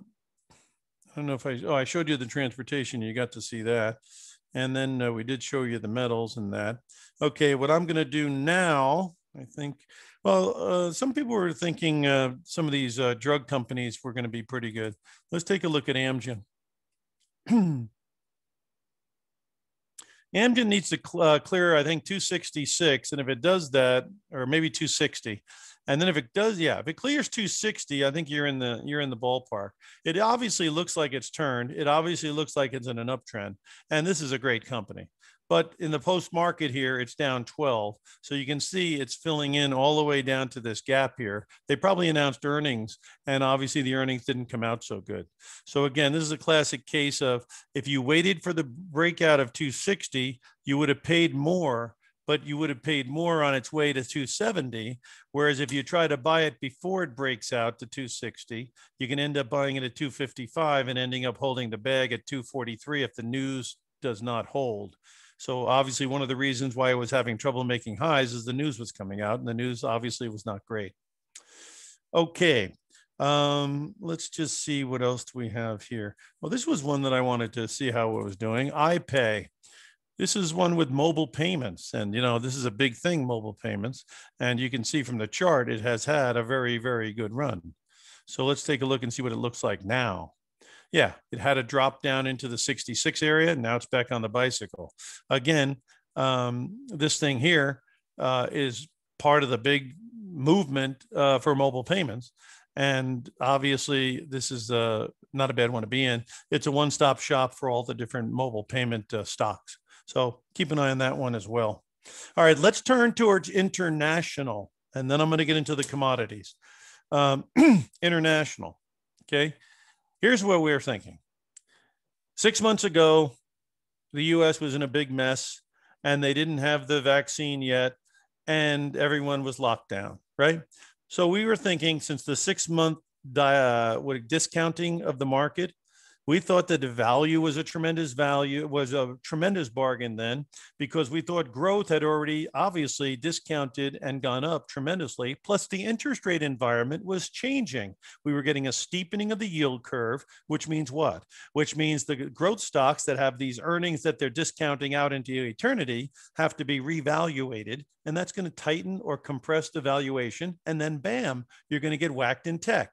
I don't know if I, oh, I showed you the transportation, you got to see that. And then we did show you the metals and that. Okay, what I'm gonna do now, I think, well, uh, some people were thinking uh, some of these uh, drug companies were going to be pretty good. Let's take a look at Amgen. Amgen needs to cl- uh, clear, I think, 266. And if it does that, or maybe 260, and then if it does, yeah, if it clears 260, I think you're in the you're in the ballpark. It obviously looks like it's turned. It obviously looks like it's in an uptrend. And this is a great company. But in the post market here, it's down 12. So you can see it's filling in all the way down to this gap here. They probably announced earnings, and obviously the earnings didn't come out so good. So again, this is a classic case of if you waited for the breakout of 260, you would have paid more but you would have paid more on its way to 270. Whereas if you try to buy it before it breaks out to 260, you can end up buying it at 255 and ending up holding the bag at 243 if the news does not hold. So obviously, one of the reasons why I was having trouble making highs is the news was coming out, and the news obviously was not great. Okay, um, let's just see what else do we have here. Well, this was one that I wanted to see how it was doing. iPay. This is one with mobile payments, and you know this is a big thing, mobile payments, and you can see from the chart it has had a very, very good run. So let's take a look and see what it looks like now yeah, it had a drop down into the 66 area. And now it's back on the bicycle. Again, um, this thing here uh, is part of the big movement uh, for mobile payments. And obviously, this is uh, not a bad one to be in. It's a one stop shop for all the different mobile payment uh, stocks. So keep an eye on that one as well. All right, let's turn towards international, and then I'm going to get into the commodities. Um, international, okay. Here's what we were thinking. Six months ago, the US was in a big mess and they didn't have the vaccine yet, and everyone was locked down, right? So we were thinking since the six month uh, discounting of the market we thought that the value was a tremendous value, was a tremendous bargain then, because we thought growth had already obviously discounted and gone up tremendously. Plus, the interest rate environment was changing. We were getting a steepening of the yield curve, which means what? Which means the growth stocks that have these earnings that they're discounting out into eternity have to be revaluated. And that's going to tighten or compress the valuation. And then, bam, you're going to get whacked in tech.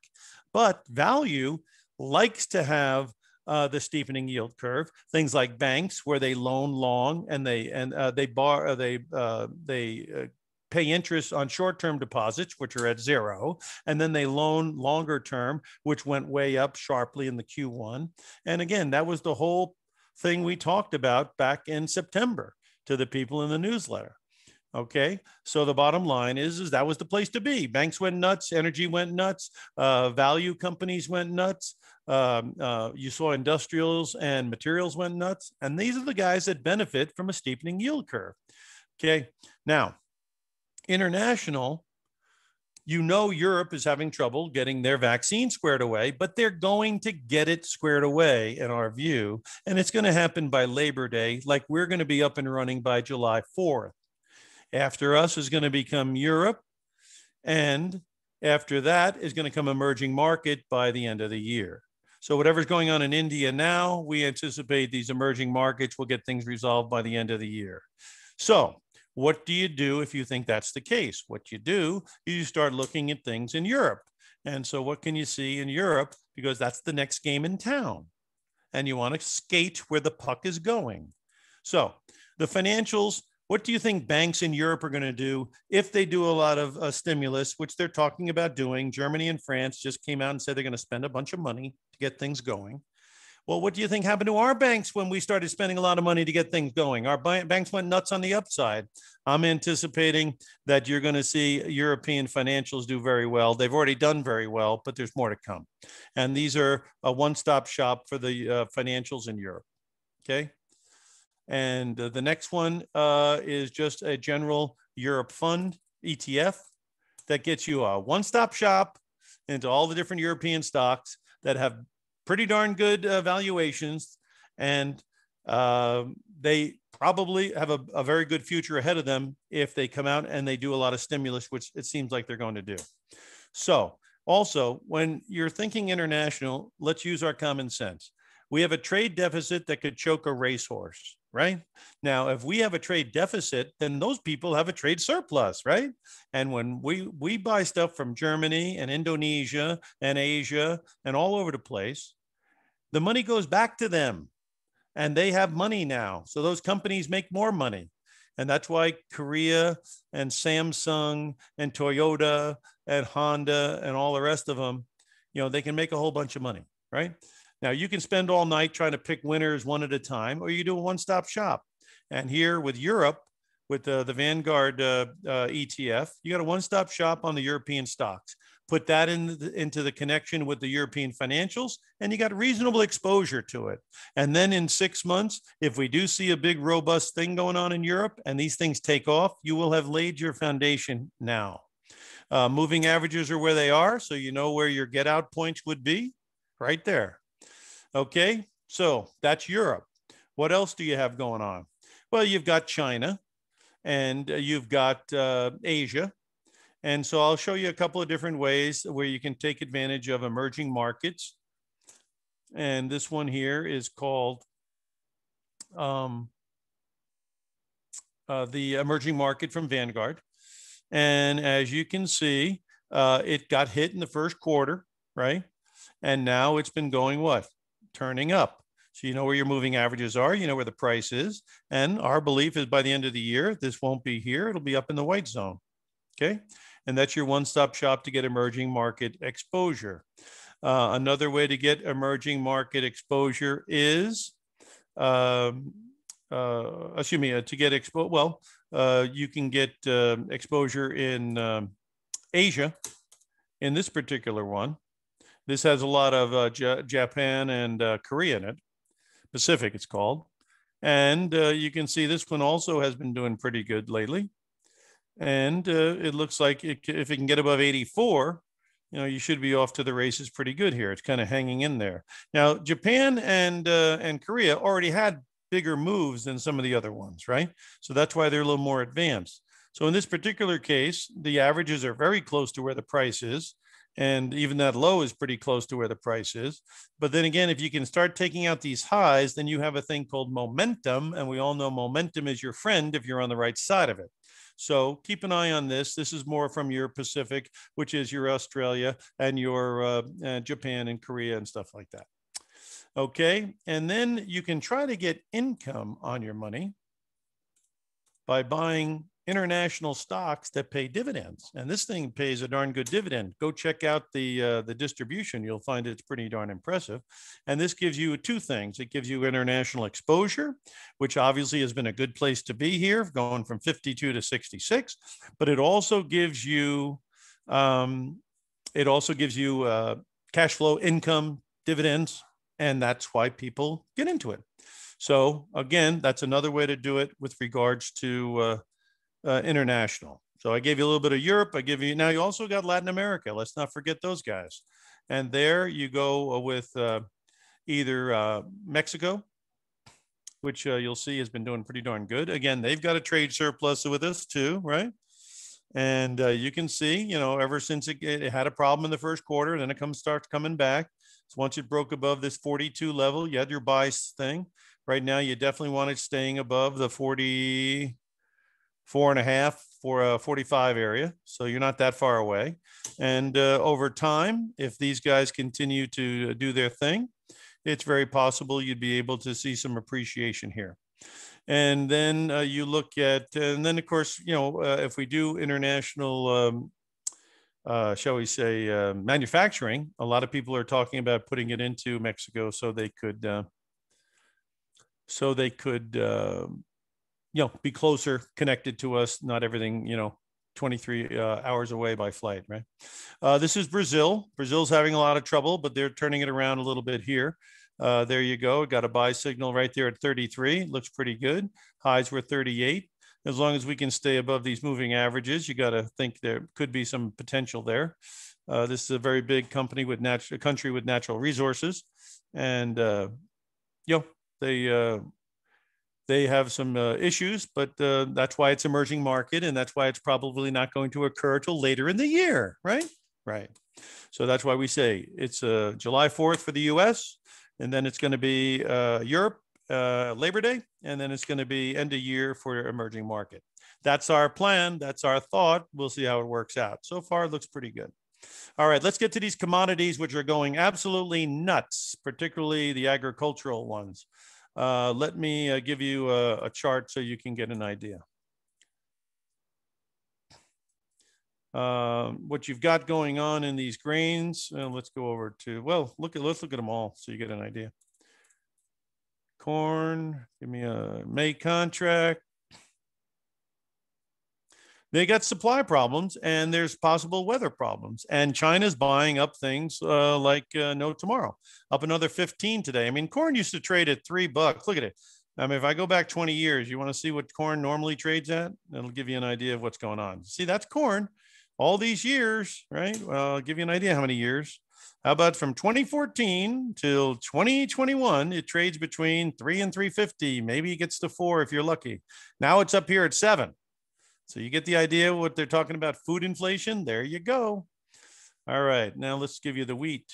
But value likes to have uh, the steepening yield curve. Things like banks, where they loan long and they and uh, they bar uh, they uh, they uh, pay interest on short-term deposits, which are at zero, and then they loan longer term, which went way up sharply in the Q1. And again, that was the whole thing we talked about back in September to the people in the newsletter. Okay, so the bottom line is, is that was the place to be. Banks went nuts, energy went nuts, uh, value companies went nuts. Um, uh, you saw industrials and materials went nuts, and these are the guys that benefit from a steepening yield curve. Okay, now international. You know, Europe is having trouble getting their vaccine squared away, but they're going to get it squared away, in our view. And it's going to happen by Labor Day, like we're going to be up and running by July 4th. After us is going to become Europe. And after that is going to come emerging market by the end of the year. So whatever's going on in India now, we anticipate these emerging markets will get things resolved by the end of the year. So what do you do if you think that's the case? What you do is you start looking at things in Europe. And so what can you see in Europe? Because that's the next game in town. And you want to skate where the puck is going. So the financials what do you think banks in Europe are going to do if they do a lot of uh, stimulus, which they're talking about doing? Germany and France just came out and said they're going to spend a bunch of money to get things going. Well, what do you think happened to our banks when we started spending a lot of money to get things going? Our banks went nuts on the upside. I'm anticipating that you're going to see European financials do very well. They've already done very well, but there's more to come. And these are a one stop shop for the uh, financials in Europe. Okay. And uh, the next one uh, is just a general Europe fund ETF that gets you a one stop shop into all the different European stocks that have pretty darn good uh, valuations. And uh, they probably have a, a very good future ahead of them if they come out and they do a lot of stimulus, which it seems like they're going to do. So, also, when you're thinking international, let's use our common sense. We have a trade deficit that could choke a racehorse right? Now, if we have a trade deficit, then those people have a trade surplus, right? And when we we buy stuff from Germany and Indonesia and Asia and all over the place, the money goes back to them. and they have money now. So those companies make more money. And that's why Korea and Samsung and Toyota and Honda and all the rest of them, you know, they can make a whole bunch of money, right? Now you can spend all night trying to pick winners one at a time, or you do a one-stop shop. And here with Europe, with the, the Vanguard uh, uh, ETF, you got a one-stop shop on the European stocks. Put that in the, into the connection with the European financials, and you got reasonable exposure to it. And then in six months, if we do see a big robust thing going on in Europe and these things take off, you will have laid your foundation now. Uh, moving averages are where they are, so you know where your get out points would be, right there. Okay, so that's Europe. What else do you have going on? Well, you've got China and uh, you've got uh, Asia. And so I'll show you a couple of different ways where you can take advantage of emerging markets. And this one here is called um, uh, the emerging market from Vanguard. And as you can see, uh, it got hit in the first quarter, right? And now it's been going what? Turning up. So you know where your moving averages are, you know where the price is. And our belief is by the end of the year, this won't be here, it'll be up in the white zone. Okay. And that's your one stop shop to get emerging market exposure. Uh, another way to get emerging market exposure is, um, uh, excuse me, uh, to get expo. Well, uh, you can get uh, exposure in um, Asia in this particular one. This has a lot of uh, J- Japan and Korea in it. Pacific, it's called. And uh, you can see this one also has been doing pretty good lately. And uh, it looks like it, if it can get above 84, you know, you should be off to the races pretty good here. It's kind of hanging in there. Now, Japan and uh, and Korea already had bigger moves than some of the other ones, right? So that's why they're a little more advanced. So in this particular case, the averages are very close to where the price is and even that low is pretty close to where the price is. But then again, if you can start taking out these highs, then you have a thing called momentum. And we all know momentum is your friend if you're on the right side of it. So keep an eye on this. This is more from your Pacific, which is your Australia and your uh, uh, Japan and Korea and stuff like that. Okay. And then you can try to get income on your money by buying international stocks that pay dividends. And this thing pays a darn good dividend. Go check out the uh, the distribution. You'll find it's pretty darn impressive. And this gives you two things. It gives you international exposure, which obviously has been a good place to be here, going from 52 to 66. But it also gives you um, it also gives you uh, cash flow, income, dividends, and that's why people get into it. So again, that's another way to do it with regards to uh, uh, international. So I gave you a little bit of Europe. I give you now. You also got Latin America. Let's not forget those guys. And there you go with uh, either uh, Mexico, which uh, you'll see has been doing pretty darn good. Again, they've got a trade surplus with us too, right? And uh, you can see, you know, ever since it, it, had a problem in the first quarter, then it comes starts coming back. So once it broke above this 42 level, you had your buy thing. Right now, you definitely want it staying above the 40, four and a half for a 45 area. So you're not that far away. And uh, over time, if these guys continue to do their thing, it's very possible you'd be able to see some appreciation here. And then uh, you look at, and then of course, you know, uh, if we do international, um, uh, shall we say, uh, manufacturing, a lot of people are talking about putting it into Mexico so they could, uh, so they could um, you know, be closer connected to us, not everything, you know, 23 uh, hours away by flight, right? Uh, this is Brazil. Brazil's having a lot of trouble, but they're turning it around a little bit here. Uh, there you go. Got a buy signal right there at 33. Looks pretty good. Highs were 38. As long as we can stay above these moving averages, you got to think there could be some potential there. Uh, this is a very big company with natural country with natural resources, and uh, you know they uh, they have some uh, issues, but uh, that's why it's emerging market, and that's why it's probably not going to occur till later in the year, right? Right. So that's why we say it's uh, July 4th for the U.S., and then it's going to be uh, Europe uh, Labor Day, and then it's going to be end of year for emerging market. That's our plan. That's our thought. We'll see how it works out. So far, it looks pretty good. All right, let's get to these commodities, which are going absolutely nuts, particularly the agricultural ones. Uh, let me uh, give you a, a chart so you can get an idea. Uh, what you've got going on in these grains. Uh, let's go over to, well, look at, let's look at them all so you get an idea. Corn, give me a May contract. They got supply problems and there's possible weather problems. And China's buying up things uh, like uh, no tomorrow, up another 15 today. I mean, corn used to trade at three bucks. Look at it. I mean, if I go back 20 years, you want to see what corn normally trades at? It'll give you an idea of what's going on. See, that's corn all these years, right? Well, I'll give you an idea how many years. How about from 2014 till 2021, it trades between three and 350. Maybe it gets to four if you're lucky. Now it's up here at seven. So you get the idea what they're talking about food inflation. There you go. All right, now let's give you the wheat.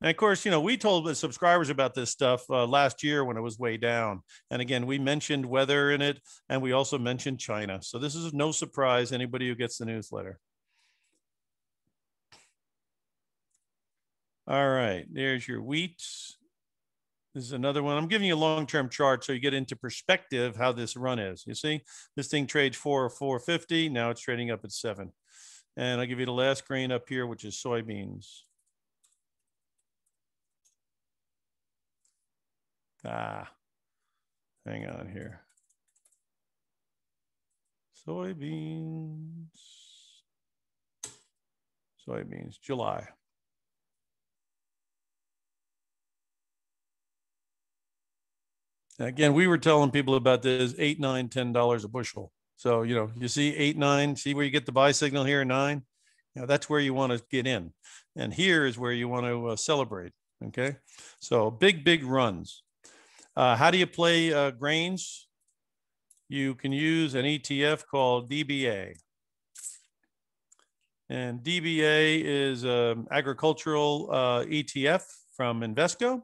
And of course, you know, we told the subscribers about this stuff uh, last year when it was way down. And again, we mentioned weather in it, and we also mentioned China. So this is no surprise anybody who gets the newsletter. All right, there's your wheat. This is another one. I'm giving you a long-term chart so you get into perspective how this run is. You see, this thing trades for 450. Now it's trading up at seven. And I'll give you the last grain up here, which is soybeans. Ah, hang on here. Soybeans. Soybeans, July. Again, we were telling people about this eight, nine, ten dollars a bushel. So you know, you see eight, nine. See where you get the buy signal here, nine. You know, that's where you want to get in, and here is where you want to uh, celebrate. Okay, so big, big runs. Uh, how do you play uh, grains? You can use an ETF called DBA. And DBA is an agricultural uh, ETF from Invesco.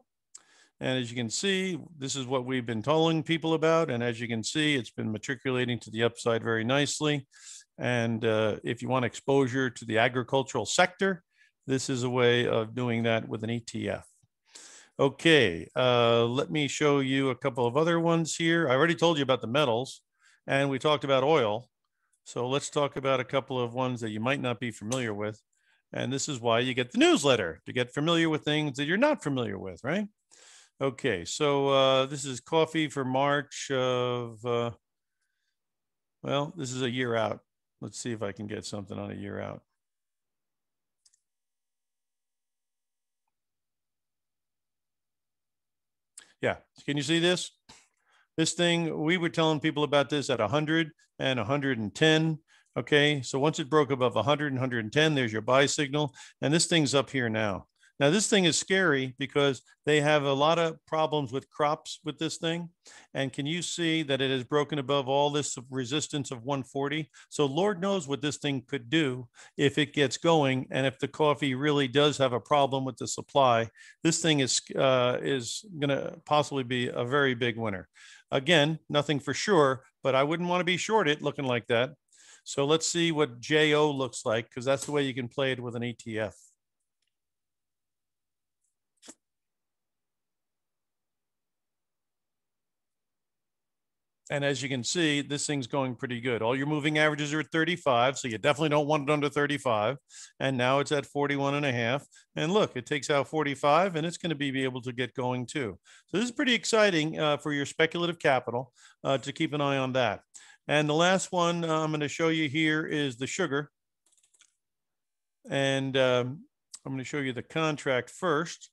And as you can see, this is what we've been telling people about. And as you can see, it's been matriculating to the upside very nicely. And uh, if you want exposure to the agricultural sector, this is a way of doing that with an ETF. Okay, uh, let me show you a couple of other ones here. I already told you about the metals and we talked about oil. So let's talk about a couple of ones that you might not be familiar with. And this is why you get the newsletter to get familiar with things that you're not familiar with, right? Okay, so uh, this is coffee for March of, uh, well, this is a year out. Let's see if I can get something on a year out. Yeah. Can you see this? This thing, we were telling people about this at 100 and 110. Okay. So once it broke above 100 and 110, there's your buy signal. And this thing's up here now. Now, this thing is scary because they have a lot of problems with crops with this thing. And can you see that it has broken above all this resistance of 140? So Lord knows what this thing could do if it gets going. And if the coffee really does have a problem with the supply, this thing is, uh, is going to possibly be a very big winner. Again, nothing for sure, but I wouldn't want to be short it looking like that. So let's see what JO looks like because that's the way you can play it with an ETF. And as you can see, this thing's going pretty good. All your moving averages are at 35, so you definitely don't want it under 35. And now it's at 41 and a half. And look, it takes out 45 and it's going to be, be able to get going too. So this is pretty exciting uh, for your speculative capital uh, to keep an eye on that. And the last one uh, I'm going to show you here is the sugar. And um, I'm going to show you the contract first.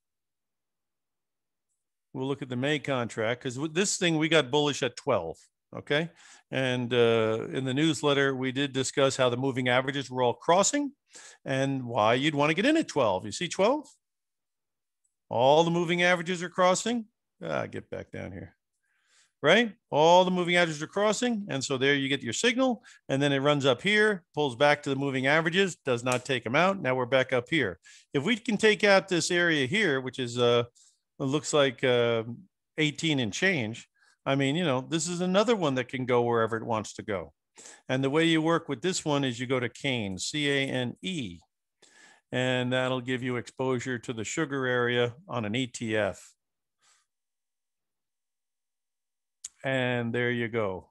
We'll look at the May contract because this thing we got bullish at 12. Okay. And uh, in the newsletter, we did discuss how the moving averages were all crossing and why you'd want to get in at 12. You see 12? All the moving averages are crossing. Ah, get back down here. Right? All the moving averages are crossing. And so there you get your signal. And then it runs up here, pulls back to the moving averages, does not take them out. Now we're back up here. If we can take out this area here, which is uh, it looks like uh, 18 and change. I mean, you know, this is another one that can go wherever it wants to go. And the way you work with this one is you go to Cane, C A N E, and that'll give you exposure to the sugar area on an ETF. And there you go.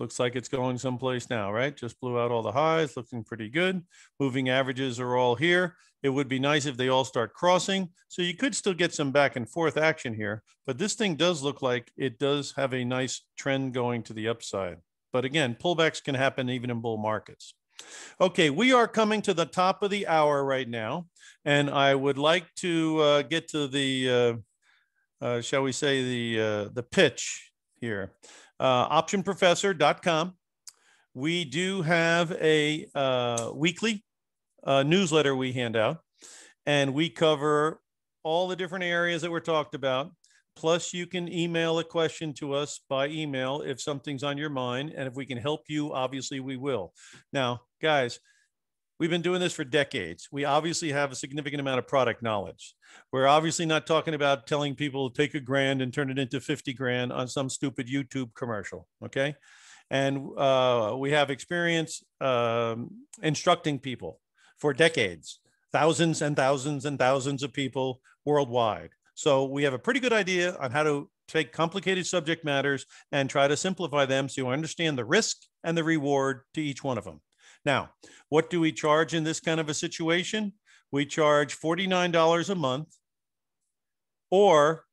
Looks like it's going someplace now, right? Just blew out all the highs, looking pretty good. Moving averages are all here. It would be nice if they all start crossing. So you could still get some back and forth action here, but this thing does look like it does have a nice trend going to the upside. But again, pullbacks can happen even in bull markets. Okay, we are coming to the top of the hour right now, and I would like to uh, get to the, uh, uh, shall we say, the uh, the pitch here uh, optionprofessor.com. We do have a uh, weekly uh, newsletter we hand out, and we cover all the different areas that were talked about. Plus, you can email a question to us by email if something's on your mind. And if we can help you, obviously we will. Now, guys, We've been doing this for decades. We obviously have a significant amount of product knowledge. We're obviously not talking about telling people to take a grand and turn it into 50 grand on some stupid YouTube commercial. Okay. And uh, we have experience um, instructing people for decades, thousands and thousands and thousands of people worldwide. So we have a pretty good idea on how to take complicated subject matters and try to simplify them so you understand the risk and the reward to each one of them. Now, what do we charge in this kind of a situation? We charge $49 a month, or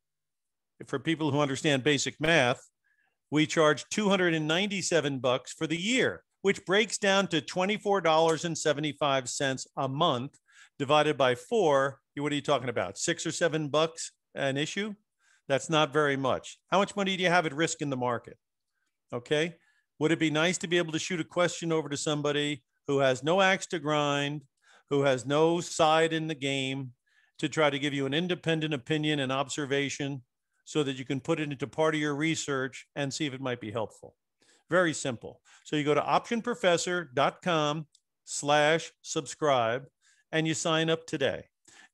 for people who understand basic math, we charge 297 bucks for the year, which breaks down to $24.75 a month divided by four. What are you talking about? Six or seven bucks an issue? That's not very much. How much money do you have at risk in the market? Okay. Would it be nice to be able to shoot a question over to somebody who has no axe to grind, who has no side in the game to try to give you an independent opinion and observation so that you can put it into part of your research and see if it might be helpful? Very simple. So you go to optionprofessor.com slash subscribe and you sign up today.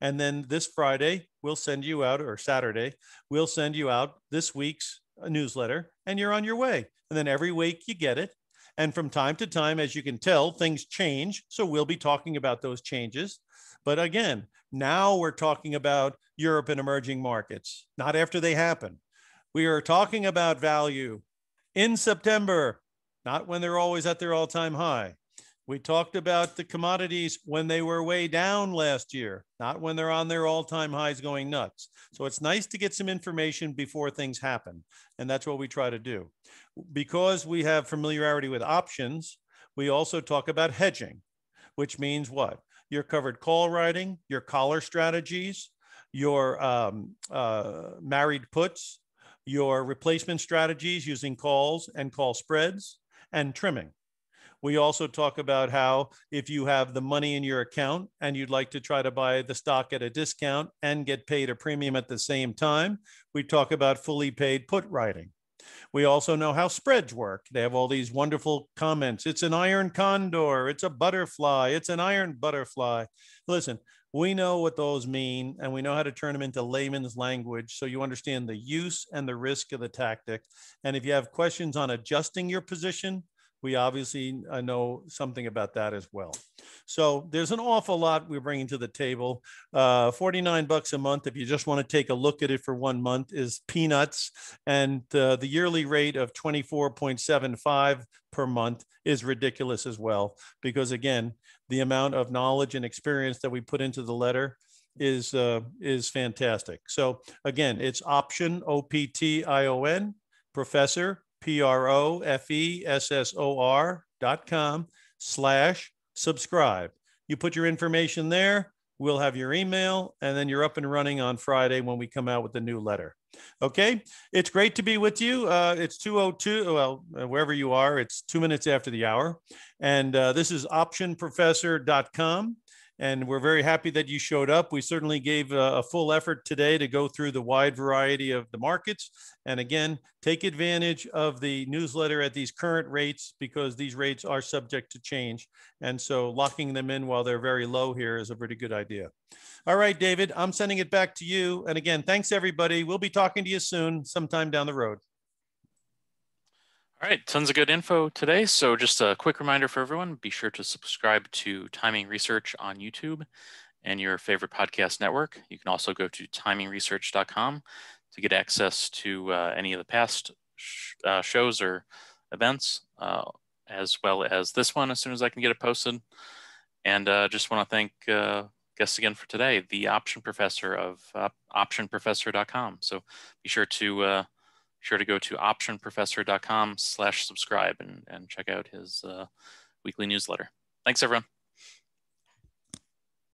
And then this Friday, we'll send you out, or Saturday, we'll send you out this week's newsletter and you're on your way. And then every week you get it. And from time to time, as you can tell, things change. So we'll be talking about those changes. But again, now we're talking about Europe and emerging markets, not after they happen. We are talking about value in September, not when they're always at their all time high. We talked about the commodities when they were way down last year, not when they're on their all time highs going nuts. So it's nice to get some information before things happen. And that's what we try to do. Because we have familiarity with options, we also talk about hedging, which means what? Your covered call writing, your collar strategies, your um, uh, married puts, your replacement strategies using calls and call spreads, and trimming. We also talk about how if you have the money in your account and you'd like to try to buy the stock at a discount and get paid a premium at the same time, we talk about fully paid put writing. We also know how spreads work. They have all these wonderful comments. It's an iron condor. It's a butterfly. It's an iron butterfly. Listen, we know what those mean and we know how to turn them into layman's language so you understand the use and the risk of the tactic. And if you have questions on adjusting your position, we obviously uh, know something about that as well. So there's an awful lot we're bringing to the table. Uh, 49 bucks a month, if you just want to take a look at it for one month, is peanuts. And uh, the yearly rate of 24.75 per month is ridiculous as well. Because again, the amount of knowledge and experience that we put into the letter is uh, is fantastic. So again, it's option O P T I O N professor P-R-O-F-E-S-S-O-R dot com slash subscribe. You put your information there, we'll have your email, and then you're up and running on Friday when we come out with the new letter. Okay, it's great to be with you. Uh, it's 202, well, wherever you are, it's two minutes after the hour. And uh, this is optionprofessor.com and we're very happy that you showed up. We certainly gave a, a, full effort today to go through the wide variety of the markets. And again, take advantage of the newsletter at these current rates because these rates are subject to change. And so locking them in while they're very low here is a pretty good idea. All right, David, I'm sending it back to you. And again, thanks everybody. We'll be talking to you soon, sometime down the road. All right, tons of good info today. So just a quick reminder for everyone, be sure to subscribe to Timing Research on YouTube and your favorite podcast network. You can also go to timingresearch.com to get access to uh, any of the past sh uh, shows or events, uh, as well as this one as soon as I can get it posted. And uh, just want to thank uh, guests again for today, the option professor of uh, optionprofessor.com. So be sure to sure to go to optionprofessor.com slash subscribe and, and check out his uh, weekly newsletter. Thanks, everyone.